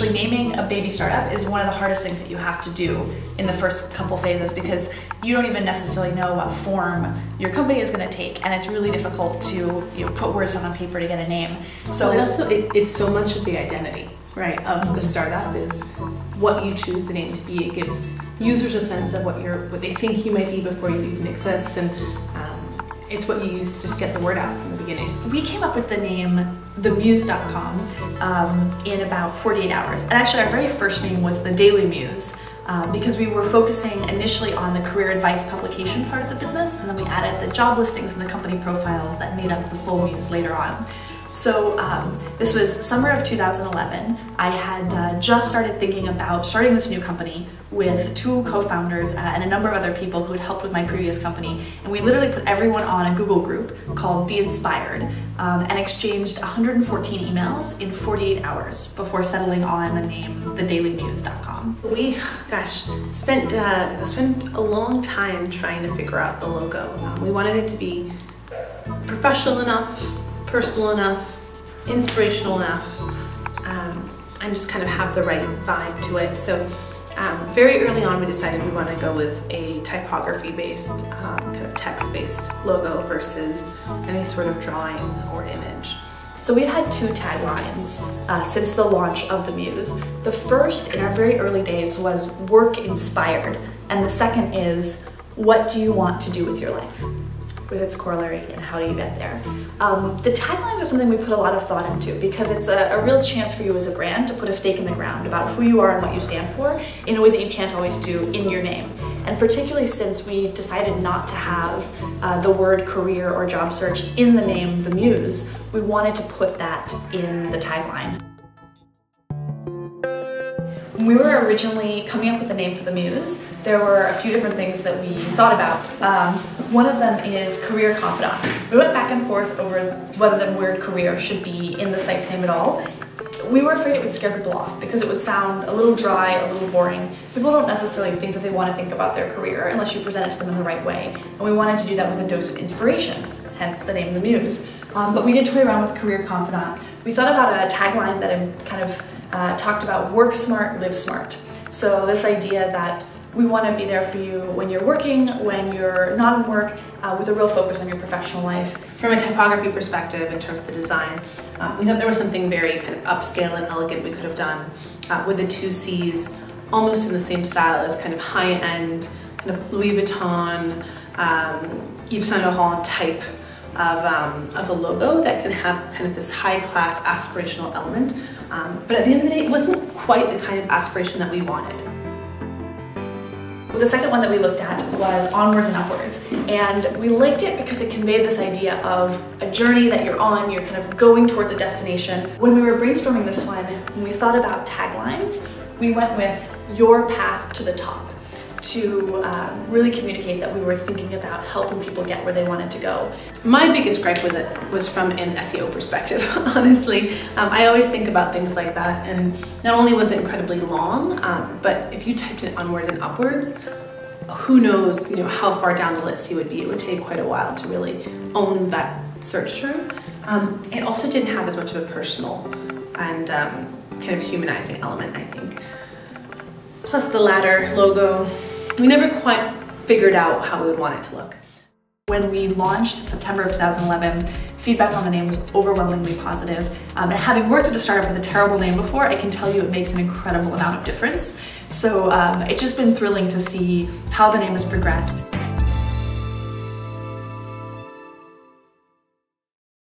Actually, naming a baby startup is one of the hardest things that you have to do in the first couple phases because you don't even necessarily know what form your company is going to take, and it's really difficult to you know, put words on paper to get a name. So well, also, it, it's so much of the identity, right, of the startup is what you choose the name to be. It gives users a sense of what you're, what they think you might be before you even exist, and um, it's what you use to just get the word out from the beginning. We came up with the name themuse.com um, in about 48 hours. And actually our very first name was the Daily Muse. Um, because we were focusing initially on the career advice publication part of the business, and then we added the job listings and the company profiles that made up the full Muse later on. So um, this was summer of 2011. I had uh, just started thinking about starting this new company with two co-founders uh, and a number of other people who had helped with my previous company. And we literally put everyone on a Google group called The Inspired um, and exchanged 114 emails in 48 hours before settling on the name thedailymuse.com. We, gosh, spent, uh, spent a long time trying to figure out the logo. Um, we wanted it to be professional enough personal enough, inspirational enough, um, and just kind of have the right vibe to it. So um, very early on we decided we want to go with a typography-based, um, kind of text-based logo versus any sort of drawing or image. So we've had two taglines uh, since the launch of the Muse. The first in our very early days was work inspired, and the second is what do you want to do with your life? With its corollary and how do you get there. Um, the taglines are something we put a lot of thought into because it's a, a, real chance for you as a brand to put a stake in the ground about who you are and what you stand for in a way that you can't always do in your name. And particularly since we decided not to have uh, the word career or job search in the name The Muse, we wanted to put that in the tagline. When we were originally coming up with the name for the Muse, there were a few different things that we thought about. Um, one of them is career confidant. We went back and forth over whether the word career should be in the site's name at all. We were afraid it would scare people off because it would sound a little dry, a little boring. People don't necessarily think that they want to think about their career unless you present it to them in the right way. And we wanted to do that with a dose of inspiration, hence the name The Muse. Um, but we did toy around with career confidant. We thought about a tagline that kind of uh, talked about work smart, live smart. So this idea that we want to be there for you when you're working, when you're not in work, uh, with a real focus on your professional life. From a typography perspective, in terms of the design, uh, we thought there was something very kind of upscale and elegant we could have done uh, with the two C's, almost in the same style as kind of high-end, kind of Louis Vuitton, um, Yves Saint Laurent type of, um, of a logo that can have kind of this high-class aspirational element um, but at the end of the day, it wasn't quite the kind of aspiration that we wanted. The second one that we looked at was Onwards and Upwards. And we liked it because it conveyed this idea of a journey that you're on, you're kind of going towards a destination. When we were brainstorming this one, when we thought about taglines, we went with your path to the top to um, really communicate that we were thinking about helping people get where they wanted to go. My biggest gripe with it was from an SEO perspective, honestly. Um, I always think about things like that and not only was it incredibly long, um, but if you typed it onwards and upwards, who knows you know, how far down the list you would be. It would take quite a while to really own that search term. Um, it also didn't have as much of a personal and um, kind of humanizing element, I think. Plus the ladder logo, we never quite figured out how we would want it to look. When we launched in September of 2011, feedback on the name was overwhelmingly positive. Um, and having worked at a startup with a terrible name before, I can tell you it makes an incredible amount of difference. So um, it's just been thrilling to see how the name has progressed.